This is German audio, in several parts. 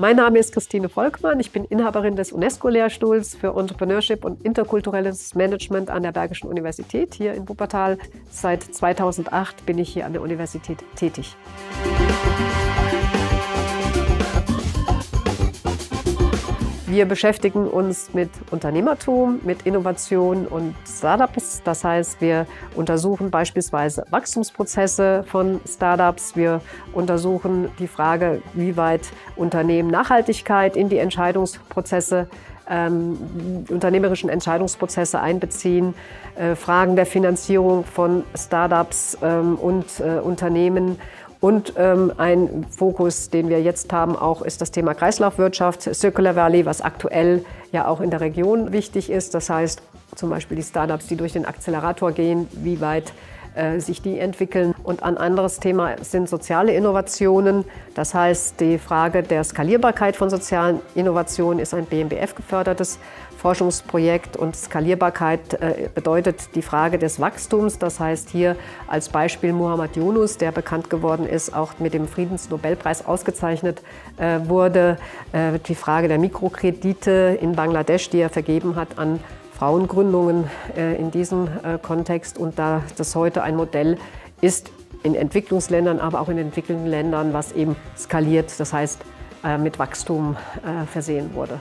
Mein Name ist Christine Volkmann. Ich bin Inhaberin des UNESCO-Lehrstuhls für Entrepreneurship und interkulturelles Management an der Bergischen Universität hier in Wuppertal. Seit 2008 bin ich hier an der Universität tätig. Wir beschäftigen uns mit Unternehmertum, mit Innovation und Startups. Das heißt, wir untersuchen beispielsweise Wachstumsprozesse von Startups. Wir untersuchen die Frage, wie weit Unternehmen Nachhaltigkeit in die Entscheidungsprozesse ähm, unternehmerischen Entscheidungsprozesse einbeziehen, äh, Fragen der Finanzierung von Startups ähm, und äh, Unternehmen und ähm, ein Fokus, den wir jetzt haben, auch ist das Thema Kreislaufwirtschaft, Circular Valley, was aktuell ja auch in der Region wichtig ist. Das heißt zum Beispiel die Startups, die durch den Akzelerator gehen, wie weit sich die entwickeln. Und ein anderes Thema sind soziale Innovationen. Das heißt, die Frage der Skalierbarkeit von sozialen Innovationen ist ein BMBF gefördertes Forschungsprojekt und Skalierbarkeit äh, bedeutet die Frage des Wachstums. Das heißt hier als Beispiel Muhammad Yunus, der bekannt geworden ist, auch mit dem Friedensnobelpreis ausgezeichnet äh, wurde. Äh, die Frage der Mikrokredite in Bangladesch, die er vergeben hat an Frauengründungen in diesem Kontext und da das heute ein Modell ist in Entwicklungsländern, aber auch in entwickelten Ländern, was eben skaliert, das heißt mit Wachstum versehen wurde.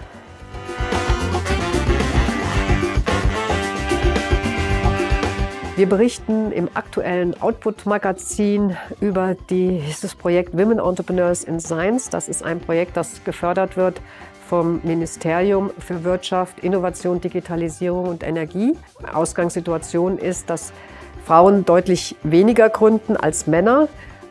Wir berichten im aktuellen Output-Magazin über dieses Projekt Women Entrepreneurs in Science. Das ist ein Projekt, das gefördert wird vom Ministerium für Wirtschaft, Innovation, Digitalisierung und Energie. Ausgangssituation ist, dass Frauen deutlich weniger gründen als Männer.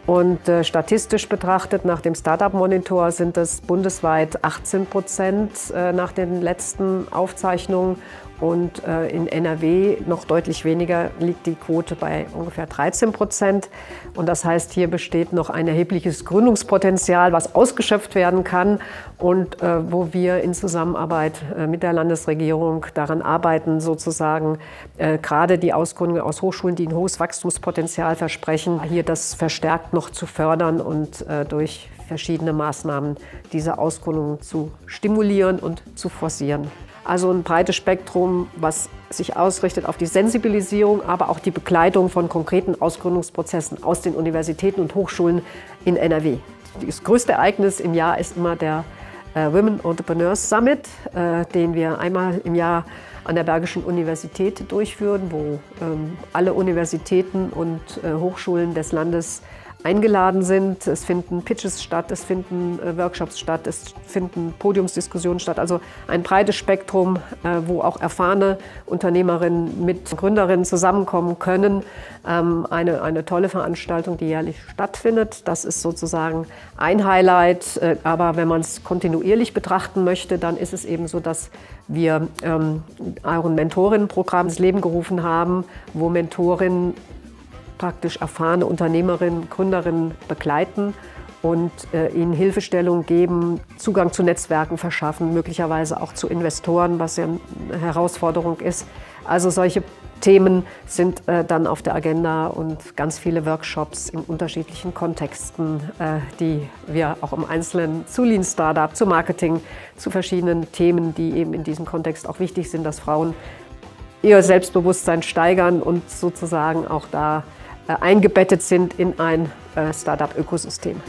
Und äh, statistisch betrachtet, nach dem Startup-Monitor sind es bundesweit 18 Prozent äh, nach den letzten Aufzeichnungen und äh, in NRW noch deutlich weniger liegt die Quote bei ungefähr 13 Prozent. Und das heißt, hier besteht noch ein erhebliches Gründungspotenzial, was ausgeschöpft werden kann und äh, wo wir in Zusammenarbeit äh, mit der Landesregierung daran arbeiten, sozusagen äh, gerade die Ausgründungen aus Hochschulen, die ein hohes Wachstumspotenzial versprechen, hier das verstärkt noch zu fördern und äh, durch verschiedene Maßnahmen diese Ausgründungen zu stimulieren und zu forcieren. Also ein breites Spektrum, was sich ausrichtet auf die Sensibilisierung, aber auch die Begleitung von konkreten Ausgründungsprozessen aus den Universitäten und Hochschulen in NRW. Das größte Ereignis im Jahr ist immer der äh, Women Entrepreneurs Summit, äh, den wir einmal im Jahr an der Bergischen Universität durchführen, wo ähm, alle Universitäten und äh, Hochschulen des Landes eingeladen sind. Es finden Pitches statt, es finden äh, Workshops statt, es finden Podiumsdiskussionen statt. Also ein breites Spektrum, äh, wo auch erfahrene Unternehmerinnen mit Gründerinnen zusammenkommen können. Ähm, eine, eine tolle Veranstaltung, die jährlich stattfindet. Das ist sozusagen ein Highlight. Äh, aber wenn man es kontinuierlich betrachten möchte, dann ist es eben so, dass wir ähm, ein Mentorinnenprogramm ins Leben gerufen haben, wo Mentorinnen praktisch erfahrene Unternehmerinnen, Gründerinnen begleiten und äh, ihnen Hilfestellung geben, Zugang zu Netzwerken verschaffen, möglicherweise auch zu Investoren, was ja eine Herausforderung ist. Also solche Themen sind äh, dann auf der Agenda und ganz viele Workshops in unterschiedlichen Kontexten, äh, die wir auch im Einzelnen zu Lean Startup, zu Marketing, zu verschiedenen Themen, die eben in diesem Kontext auch wichtig sind, dass Frauen ihr Selbstbewusstsein steigern und sozusagen auch da eingebettet sind in ein äh, Startup-Ökosystem.